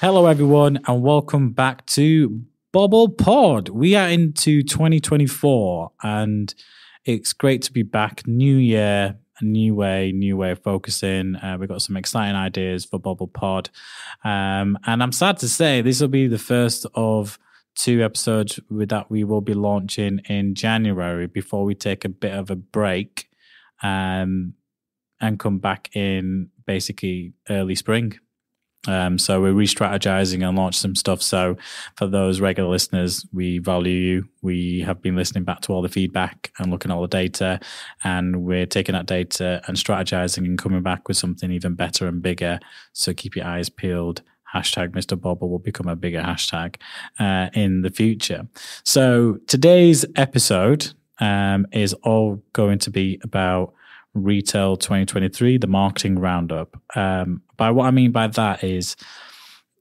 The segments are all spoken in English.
Hello, everyone, and welcome back to Bobble Pod. We are into 2024, and it's great to be back. New year, a new way, new way of focusing. Uh, we've got some exciting ideas for Bobble Pod. Um, and I'm sad to say this will be the first of two episodes that we will be launching in January before we take a bit of a break um, and come back in basically early spring. Um, so we're re-strategizing and launch some stuff. So for those regular listeners, we value you. We have been listening back to all the feedback and looking at all the data, and we're taking that data and strategizing and coming back with something even better and bigger. So keep your eyes peeled. Hashtag Mr. Bobble will become a bigger hashtag uh, in the future. So today's episode um, is all going to be about Retail 2023, the marketing roundup. Um, by what I mean by that is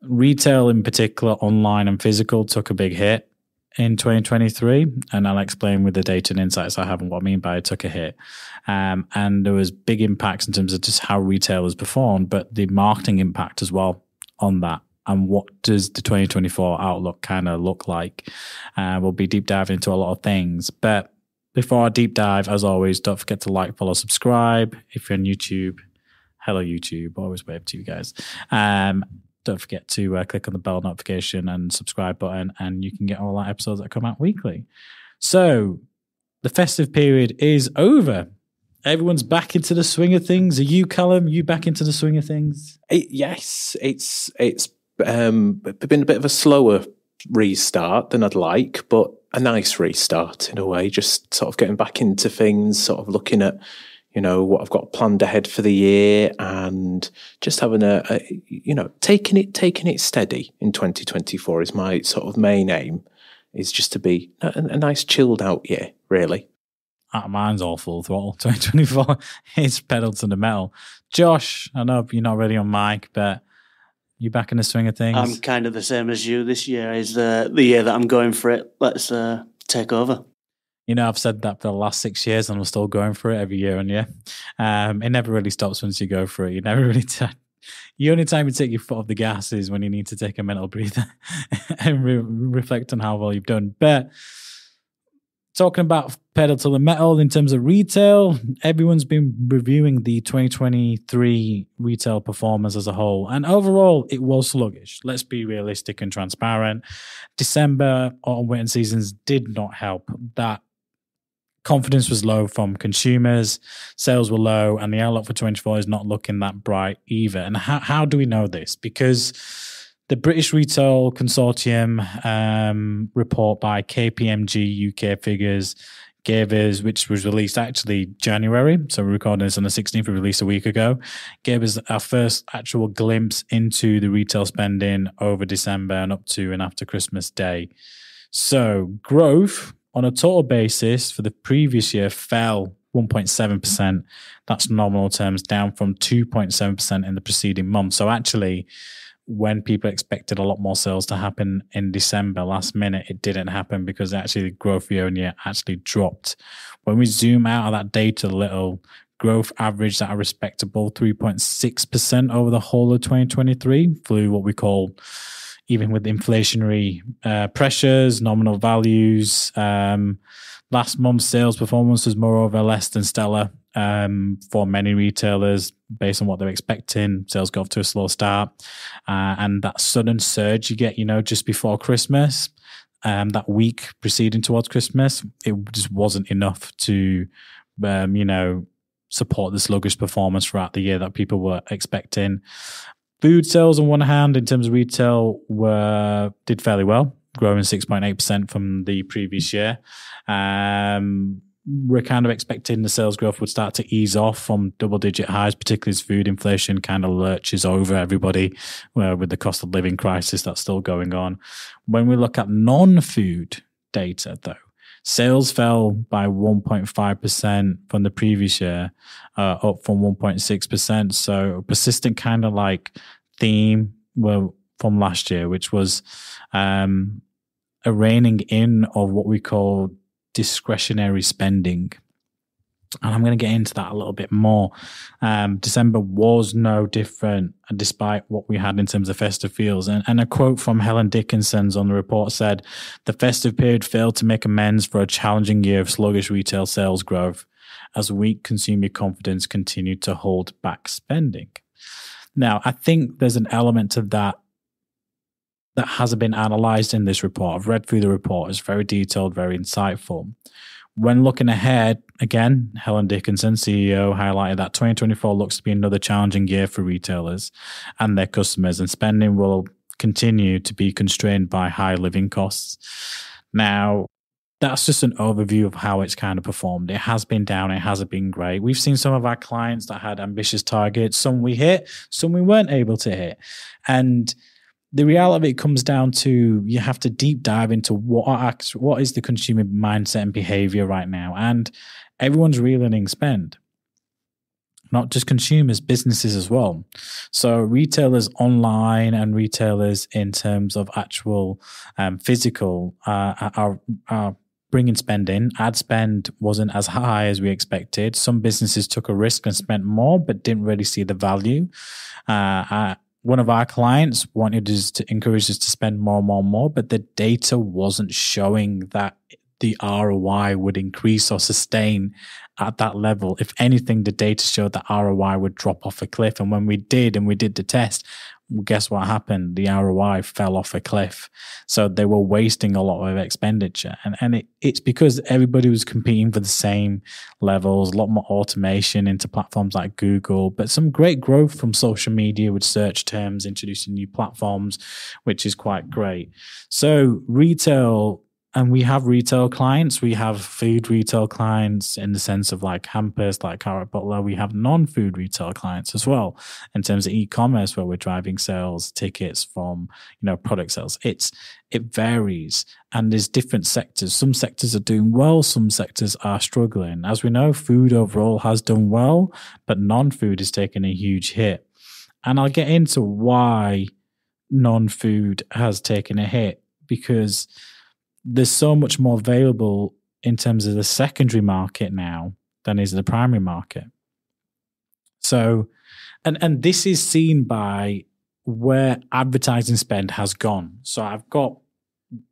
retail in particular, online and physical, took a big hit in 2023, and I'll explain with the data and insights I have and what I mean by it took a hit. Um, and there was big impacts in terms of just how retailers performed, but the marketing impact as well on that. And what does the 2024 outlook kind of look like? Uh, we'll be deep diving into a lot of things, but before our deep dive, as always, don't forget to like, follow, subscribe. If you're on YouTube, hello YouTube, always wave to you guys. Um, don't forget to uh, click on the bell notification and subscribe button, and you can get all our episodes that come out weekly. So, the festive period is over. Everyone's back into the swing of things. Are you, Callum? You back into the swing of things? It, yes, it's it's um, been a bit of a slower restart than I'd like, but a nice restart in a way, just sort of getting back into things, sort of looking at, you know, what I've got planned ahead for the year and just having a, a you know, taking it, taking it steady in 2024 is my sort of main aim is just to be a, a nice chilled out year, really. Ah, mine's all full throttle. 2024 is pedal to the metal. Josh, I know you're not really on mic, but you back in the swing of things? I'm kind of the same as you. This year is the the year that I'm going for it. Let's uh, take over. You know, I've said that for the last six years, and I'm still going for it every year and year. Um, it never really stops once you go for it. You never really. T- the only time you take your foot off the gas is when you need to take a mental breather and re- reflect on how well you've done. But talking about pedal to the metal in terms of retail, everyone's been reviewing the 2023 retail performance as a whole. And overall, it was sluggish. Let's be realistic and transparent. December autumn winter seasons did not help. That confidence was low from consumers, sales were low, and the outlook for 24 is not looking that bright either. And how, how do we know this? Because the British Retail Consortium um, report by KPMG UK figures gave us, which was released actually January, so we're recording this on the 16th, we released a week ago, gave us our first actual glimpse into the retail spending over December and up to and after Christmas Day. So growth on a total basis for the previous year fell 1.7%. That's nominal terms, down from 2.7% in the preceding month. So actually, when people expected a lot more sales to happen in December last minute, it didn't happen because actually the growth year on year actually dropped. When we zoom out of that data a little, growth averaged at a respectable 3.6% over the whole of 2023 through what we call even with inflationary uh, pressures, nominal values. Um, last month's sales performance was moreover less than stellar um, for many retailers based on what they're expecting. Sales got off to a slow start, uh, and that sudden surge you get, you know, just before Christmas, um, that week preceding towards Christmas, it just wasn't enough to, um, you know, support the sluggish performance throughout the year that people were expecting. Food sales, on one hand, in terms of retail, were did fairly well, growing six point eight percent from the previous year. Um, we're kind of expecting the sales growth would start to ease off from double digit highs, particularly as food inflation kind of lurches over everybody uh, with the cost of living crisis that's still going on. When we look at non food data, though, sales fell by 1.5% from the previous year, uh, up from 1.6%. So, persistent kind of like theme well, from last year, which was um, a reining in of what we call discretionary spending. And I'm going to get into that a little bit more. Um, December was no different, despite what we had in terms of festive feels. And, and a quote from Helen Dickinson's on the report said, "The festive period failed to make amends for a challenging year of sluggish retail sales growth, as weak consumer confidence continued to hold back spending." Now, I think there's an element to that that hasn't been analyzed in this report. I've read through the report; it's very detailed, very insightful when looking ahead, again, Helen Dickinson, CEO, highlighted that 2024 looks to be another challenging year for retailers and their customers, and spending will continue to be constrained by high living costs. Now, that's just an overview of how it's kind of performed. It has been down, it hasn't been great. We've seen some of our clients that had ambitious targets, some we hit, some we weren't able to hit. And the reality comes down to you have to deep dive into what are, what is the consumer mindset and behavior right now, and everyone's reeling in spend. Not just consumers, businesses as well. So retailers online and retailers in terms of actual um, physical uh, are, are bringing spend in. Ad spend wasn't as high as we expected. Some businesses took a risk and spent more, but didn't really see the value. Uh one of our clients wanted us to encourage us to spend more and more and more, but the data wasn't showing that the ROI would increase or sustain at that level. If anything, the data showed that ROI would drop off a cliff. And when we did and we did the test, guess what happened? The ROI fell off a cliff. So they were wasting a lot of expenditure. And, and it, it's because everybody was competing for the same levels, a lot more automation into platforms like Google, but some great growth from social media with search terms, introducing new platforms, which is quite great. So retail and we have retail clients. We have food retail clients in the sense of like Hampers, like Carrot Butler. We have non-food retail clients as well in terms of e-commerce, where we're driving sales tickets from you know product sales. It's it varies, and there's different sectors. Some sectors are doing well, some sectors are struggling. As we know, food overall has done well, but non-food is taking a huge hit. And I'll get into why non-food has taken a hit because there's so much more available in terms of the secondary market now than is the primary market. So, and and this is seen by where advertising spend has gone. So I've got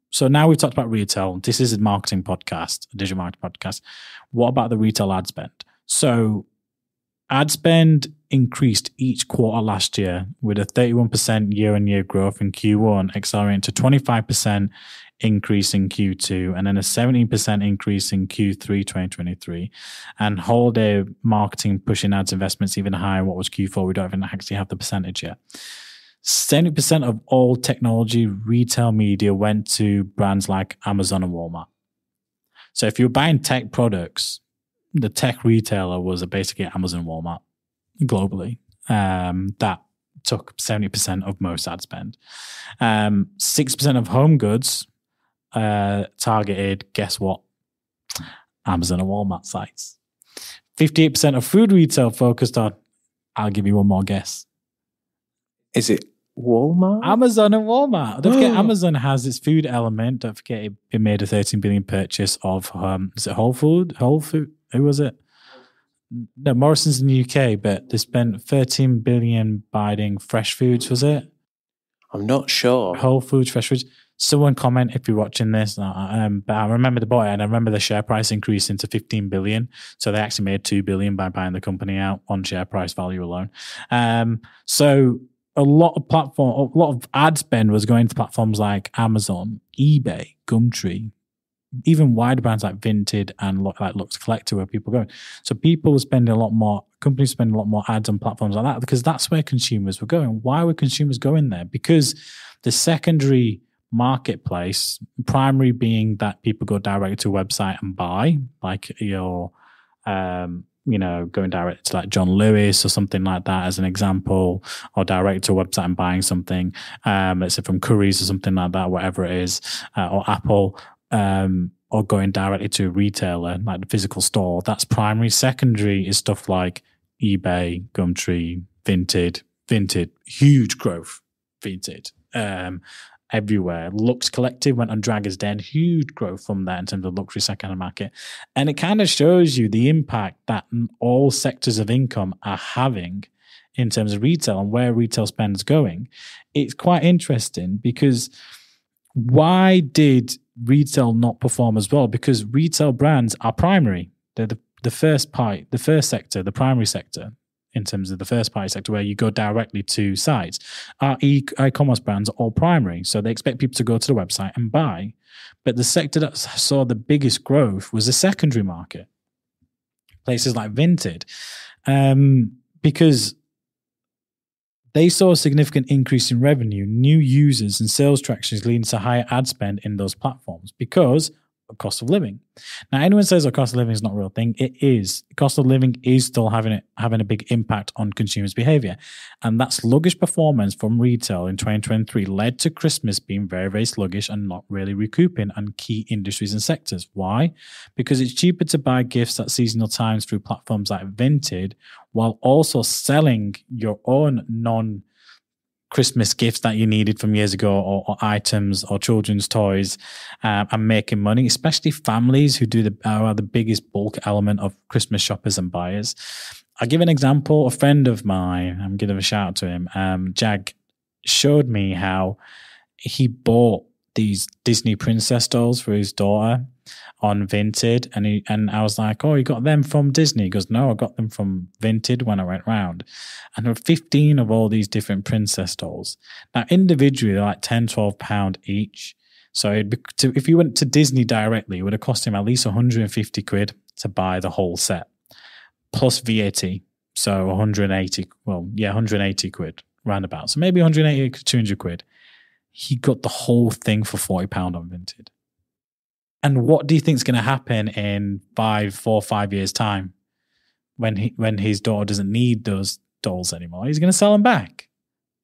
so now we've talked about retail. This is a marketing podcast, a digital marketing podcast. What about the retail ad spend? So ad spend increased each quarter last year with a 31% year on year growth in Q1, accelerating to 25% increase in Q2 and then a 17% increase in Q3 2023. And holiday marketing pushing ads investments even higher. What was Q4? We don't even actually have the percentage yet. 70% of all technology retail media went to brands like Amazon and Walmart. So if you're buying tech products, the tech retailer was basically Amazon Walmart globally. Um, that took 70% of most ad spend. Um, 6% of home goods uh, targeted, guess what? Amazon and Walmart sites. 58% of food retail focused on, I'll give you one more guess. Is it Walmart? Amazon and Walmart. Don't forget, Amazon has its food element. Don't forget, it made a 13 billion purchase of, um, is it Whole Food? Whole Food? Who was it? No, Morrison's in the UK, but they spent 13 billion buying fresh foods, was it? I'm not sure. Whole Foods, fresh foods someone comment if you're watching this. Uh, um, but I remember the boy, and I remember the share price increasing to 15 billion. So they actually made 2 billion by buying the company out on share price value alone. Um, so a lot of platform, a lot of ad spend was going to platforms like Amazon, eBay, Gumtree, even wider brands like Vinted and like Lux Collective, where people go. So people were spending a lot more. Companies spending a lot more ads on platforms like that because that's where consumers were going. Why were consumers going there? Because the secondary marketplace, primary being that people go direct to a website and buy, like your, um, you know, going direct to like John Lewis or something like that as an example, or direct to a website and buying something, um, let's say from Currys or something like that, whatever it is, uh, or Apple, um, or going directly to a retailer, like the physical store. That's primary. Secondary is stuff like eBay, Gumtree, Vinted, Vinted, huge growth, Vinted. Um, everywhere. Lux Collective went on Dragon's Den, huge growth from that in terms of luxury second-hand market, and it kind of shows you the impact that all sectors of income are having in terms of retail and where retail spend is going. It's quite interesting because why did retail not perform as well? Because retail brands are primary. They're the, the first part, the first sector, the primary sector in terms of the first party sector where you go directly to sites. Our e-commerce brands are all primary, so they expect people to go to the website and buy. But the sector that saw the biggest growth was the secondary market, places like Vinted, um, because they saw a significant increase in revenue, new users, and sales traction leading to higher ad spend in those platforms because cost of living. Now, anyone says a cost of living is not a real thing. It is. Cost of living is still having it having a big impact on consumers' behavior, and that sluggish performance from retail in 2023 led to Christmas being very, very sluggish and not really recouping on key industries and sectors. Why? Because it's cheaper to buy gifts at seasonal times through platforms like Vinted, while also selling your own non Christmas gifts that you needed from years ago, or, or items, or children's toys, um, and making money, especially families who do the are the biggest bulk element of Christmas shoppers and buyers. I'll give an example. A friend of mine, I'm giving a shout out to him, um, Jag, showed me how he bought these Disney princess dolls for his daughter on Vinted, and he and I was like, "Oh, you got them from Disney?" He goes, "No, I got them from Vinted when I went round." And there were fifteen of all these different princess dolls. Now, individually, they're like 10 12 pound each. So be, to, if you went to Disney directly, it would have cost him at least 150 quid to buy the whole set, plus VAT. So 180, well, yeah, 180 quid roundabout. So maybe 180, 200 quid. He got the whole thing for 40 pound on Vinted. And what do you think is going to happen in five, four, five years' time when he when his daughter doesn't need those dolls anymore? He's going to sell them back.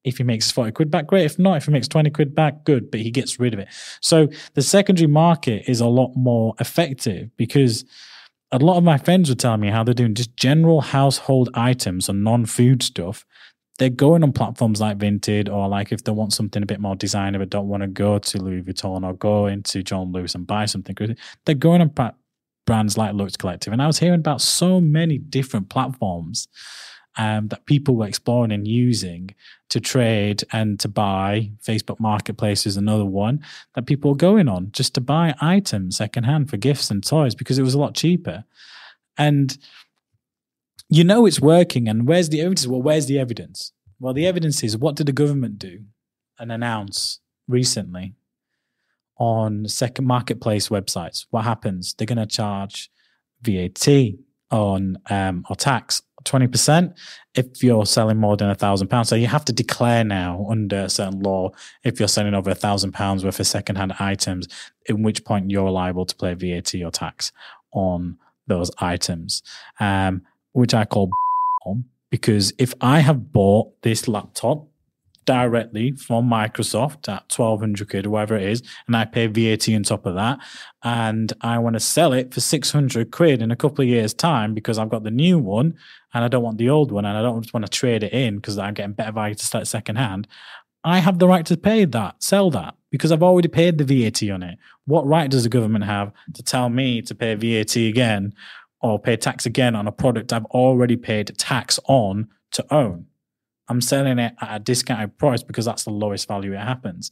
If he makes 40 quid back, great. If not, if he makes 20 quid back, good, but he gets rid of it. So the secondary market is a lot more effective because a lot of my friends were telling me how they're doing just general household items and non food stuff they're going on platforms like Vinted or like if they want something a bit more designer but don't want to go to Louis Vuitton or go into John Lewis and buy something, they're going on brands like Lux Collective. And I was hearing about so many different platforms um, that people were exploring and using to trade and to buy. Facebook Marketplace is another one that people were going on just to buy items secondhand for gifts and toys because it was a lot cheaper. And you know it's working, and where's the evidence? Well, where's the evidence? Well, the evidence is what did the government do and announce recently on second marketplace websites? What happens? They're going to charge VAT on um, or tax 20% if you're selling more than a thousand pounds. So you have to declare now under a certain law if you're selling over a thousand pounds worth of secondhand items, in which point you're liable to pay VAT or tax on those items. Um, which I call because if I have bought this laptop directly from Microsoft at 1200 quid or whatever it is, and I pay VAT on top of that, and I want to sell it for 600 quid in a couple of years' time because I've got the new one and I don't want the old one and I don't want to trade it in because I'm getting better value to start second hand. I have the right to pay that, sell that, because I've already paid the VAT on it. What right does the government have to tell me to pay VAT again or pay tax again on a product I've already paid tax on to own. I'm selling it at a discounted price because that's the lowest value it happens.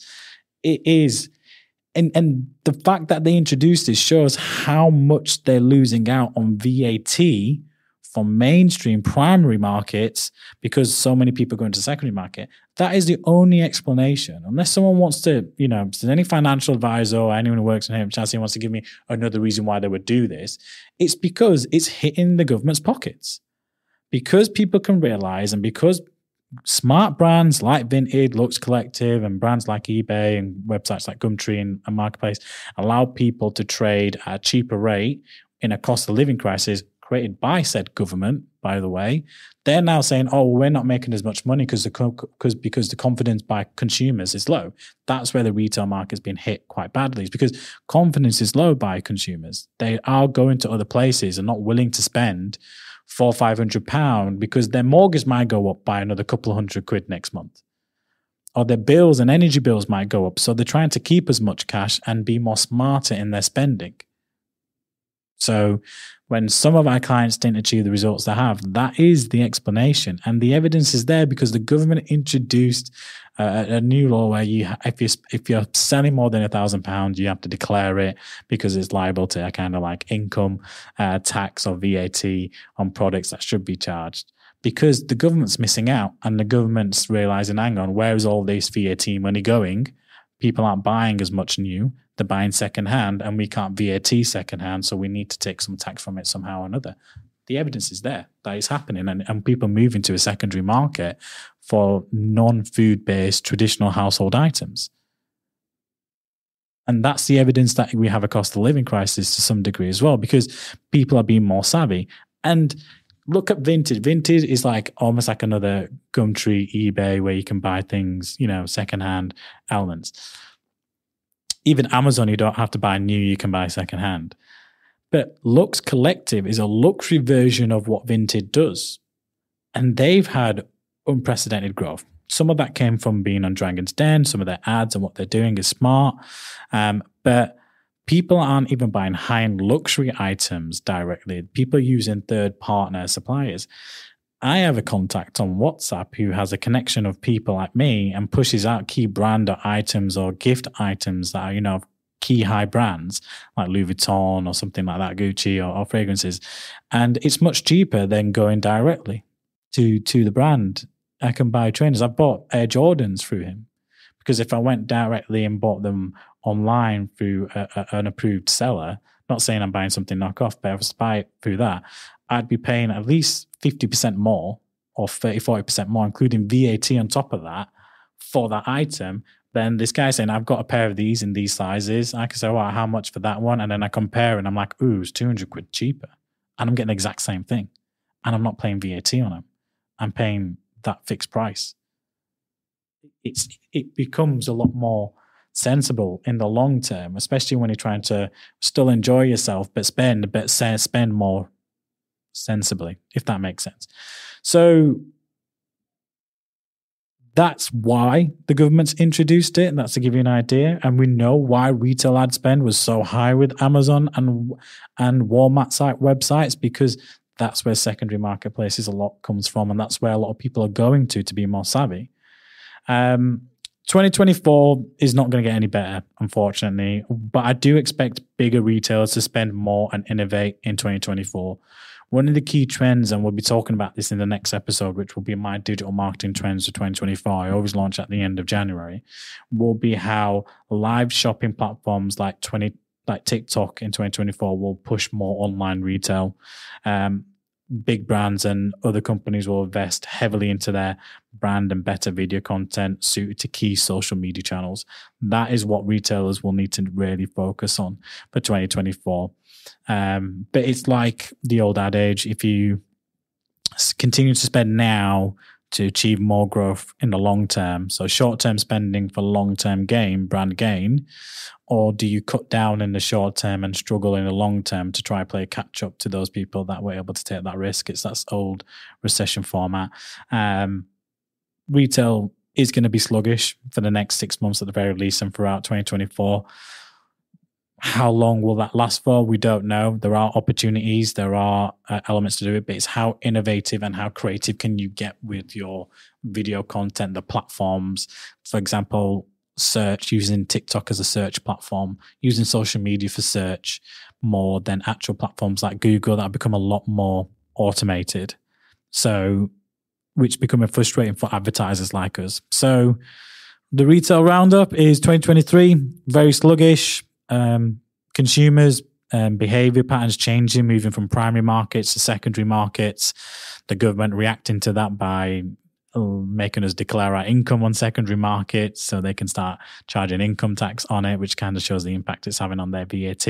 It is, and and the fact that they introduced this shows how much they're losing out on VAT from mainstream primary markets because so many people go into secondary market. That is the only explanation. Unless someone wants to, you know, any financial advisor or anyone who works in HMRC wants to give me another reason why they would do this, it's because it's hitting the government's pockets. Because people can realize and because smart brands like Vinted, Lux Collective, and brands like eBay and websites like Gumtree and, and Marketplace allow people to trade at a cheaper rate in a cost of living crisis created by said government, by the way, they're now saying, "Oh, we're not making as much money because the because because the confidence by consumers is low." That's where the retail market has been hit quite badly. Is because confidence is low by consumers. They are going to other places and not willing to spend four five hundred pound because their mortgage might go up by another couple of hundred quid next month. or their bills and energy bills might go up. So they're trying to keep as much cash and be more smarter in their spending. So when some of our clients didn't achieve the results they have, that is the explanation. And the evidence is there because the government introduced uh, a new law where you, if you if you're selling more than a thousand pounds, you have to declare it because it's liable to a kind of like income uh, tax or VAT on products that should be charged because the government's missing out and the government's realizing, hang on, where is all this VAT money going? People aren't buying as much new, they're buying secondhand, and we can't VAT secondhand, so we need to take some tax from it somehow or another. The evidence is there that it's happening, and, and people moving to a secondary market for non food based traditional household items. And that's the evidence that we have a cost of living crisis to some degree as well, because people are being more savvy. And look at Vinted. Vinted is like almost like another Gumtree, eBay, where you can buy things, you know, secondhand elements. Even Amazon, you don't have to buy new, you can buy secondhand. But Lux Collective is a luxury version of what Vinted does. And they've had unprecedented growth. Some of that came from being on Dragon's Den, some of their ads and what they're doing is smart. Um, but people aren't even buying high end luxury items directly. People are using third partner suppliers. I have a contact on WhatsApp who has a connection of people like me and pushes out key brand items or gift items that are, you know, key high brands like Louis Vuitton or something like that, Gucci or, or fragrances. And it's much cheaper than going directly to to the brand. I can buy trainers. I've bought Air Jordans through him because if I went directly and bought them online through a, a, an approved seller, not saying I'm buying something knockoff, but if I buy it through that, I'd be paying at least 50% more or 30, 40% more, including VAT on top of that for that item. Then this guy saying, I've got a pair of these in these sizes. I can say, well, how much for that one? And then I compare and I'm like, ooh, it's 200 quid cheaper. And I'm getting the exact same thing. And I'm not paying VAT on them. I'm paying that fixed price. It's it becomes a lot more sensible in the long term, especially when you're trying to still enjoy yourself, but spend, but spend more sensibly, if that makes sense. So that's why the government's introduced it. That's to give you an idea. And we know why retail ad spend was so high with Amazon and and Walmart site websites because that's where secondary marketplaces a lot comes from, and that's where a lot of people are going to to be more savvy. Um, 2024 is not going to get any better, unfortunately, but I do expect bigger retailers to spend more and innovate in 2024. One of the key trends, and we'll be talking about this in the next episode, which will be my digital marketing trends for 2024. I always launch at the end of January, will be how live shopping platforms like 20 like TikTok in 2024 will push more online retail. Um, big brands and other companies will invest heavily into their brand and better video content suited to key social media channels. That is what retailers will need to really focus on for 2024. Um, but it's like the old adage if you continue to spend now to achieve more growth in the long term. So short term spending for long term gain, brand gain, or do you cut down in the short term and struggle in the long term to try play catch up to those people that were able to take that risk? It's that old recession format. Um, retail is going to be sluggish for the next six months at the very least and throughout 2024. How long will that last for? We don't know. There are opportunities, there are uh, elements to do it, but it's how innovative and how creative can you get with your video content, the platforms. For example, search using TikTok as a search platform, using social media for search more than actual platforms like Google that have become a lot more automated. So, which becoming frustrating for advertisers like us. So, the retail roundup is 2023, very sluggish um, consumers um, behavior patterns changing, moving from primary markets to secondary markets. The government reacting to that by making us declare our income on secondary markets so they can start charging income tax on it, which kind of shows the impact it's having on their VAT.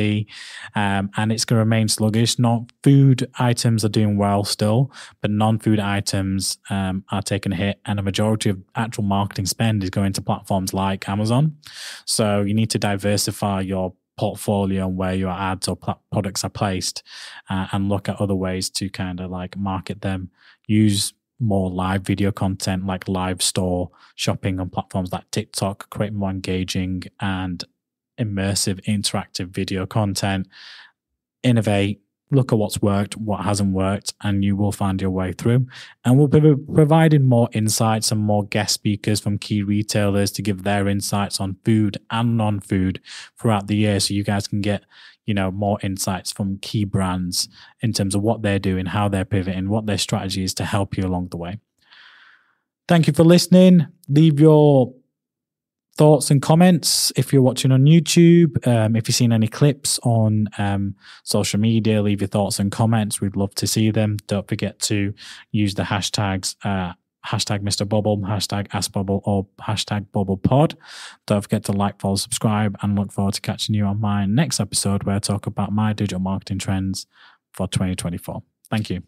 Um, and it's going to remain sluggish. Not food items are doing well still, but non food items um, are taking a hit. And a majority of actual marketing spend is going to platforms like Amazon. So you need to diversify your portfolio and where your ads or products are placed uh, and look at other ways to kind of like market them use more live video content like live store shopping on platforms like TikTok, create more engaging and immersive interactive video content, innovate, look at what's worked, what hasn't worked, and you will find your way through. And we'll be providing more insights and more guest speakers from key retailers to give their insights on food and non food throughout the year. So you guys can get, you know, more insights from key brands in terms of what they're doing, how they're pivoting, what their strategy is to help you along the way. Thank you for listening. Leave your thoughts and comments if you're watching on YouTube. Um, if you've seen any clips on um, social media, leave your thoughts and comments. We'd love to see them. Don't forget to use the hashtags. Uh, hashtag Mr. Bobble, hashtag Ask Bobble, or hashtag Bobble Pod. Don't forget to like, follow, subscribe, and look forward to catching you on my next episode where I talk about my digital marketing trends for 2024. Thank you.